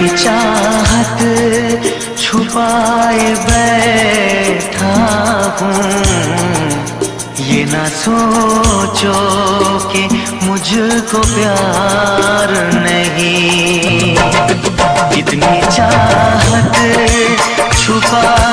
की चाहत छुपाए बैठा हूँ। ये ना सोचो कि मुझको प्यार नहीं। इतनी चाहत छुपा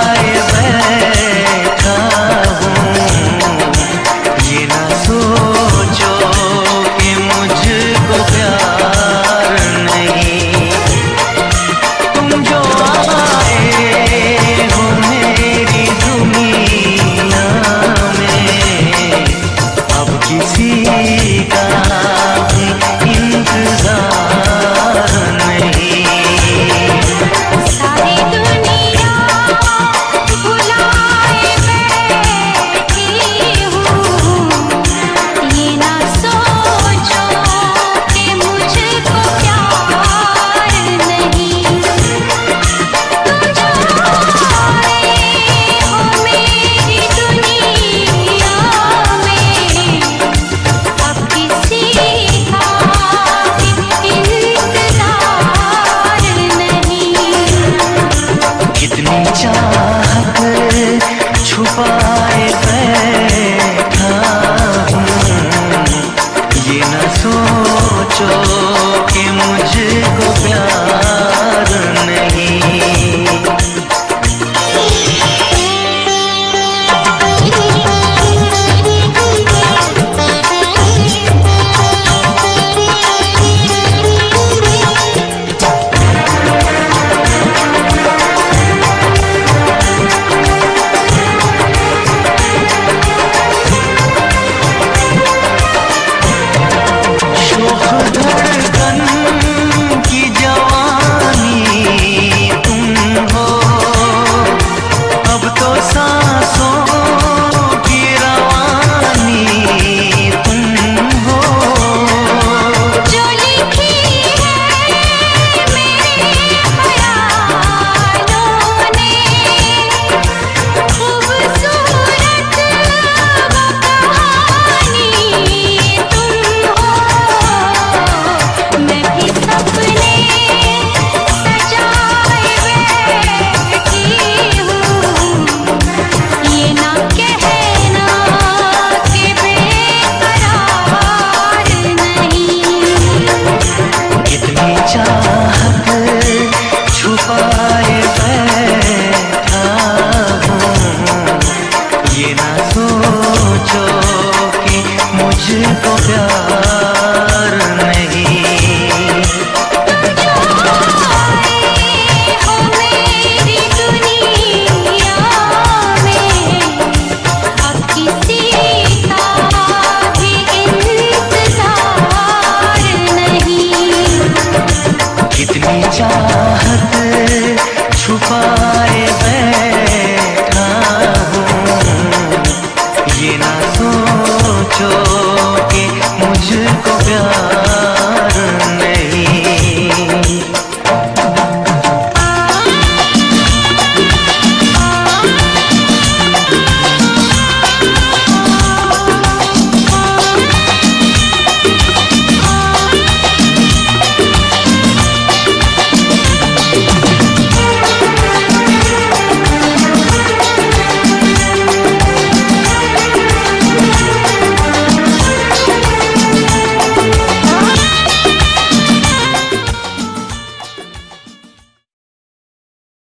छुपाए